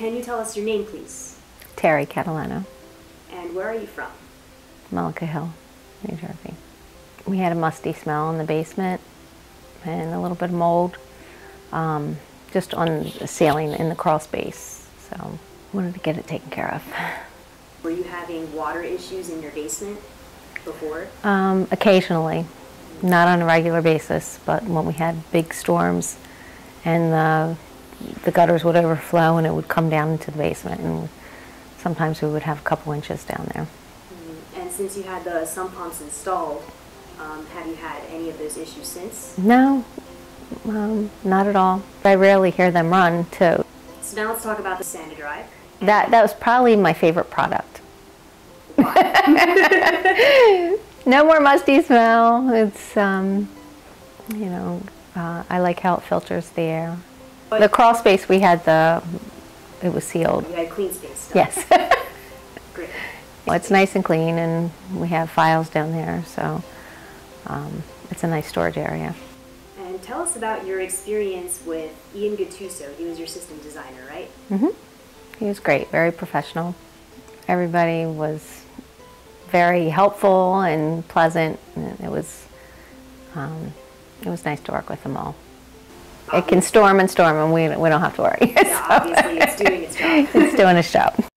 Can you tell us your name, please? Terri Catalano, And where are you from? Mullica Hill, New Jersey. We had a musty smell in the basement and a little bit of mold um, just on the ceiling in the crawl space. So wanted to get it taken care of. Were you having water issues in your basement before? Um, occasionally, not on a regular basis, but when we had big storms and the, the gutters would overflow and it would come down into the basement and sometimes we would have a couple inches down there. And since you had the sump pumps installed, um, have you had any of those issues since? No, um, not at all. I rarely hear them run too. So now let's talk about the SaniDry. That, that was probably my favorite product. no more musty smell. It's, um, you know, uh, I like how it filters the air. The crawl space we had the, it was sealed. You had CleanSpace stuff. Yes. Great. Well, it's nice and clean and we have files down there, so um, it's a nice storage area. And tell us about your experience with Ian Gattuso. He was your system designer, right? Mm-hmm. He was great, very professional. Everybody was very helpful and pleasant. And it was, um, it was nice to work with them all. It can storm and storm, and we, we don't have to worry. Yeah, obviously it's doing its job. it's doing its job.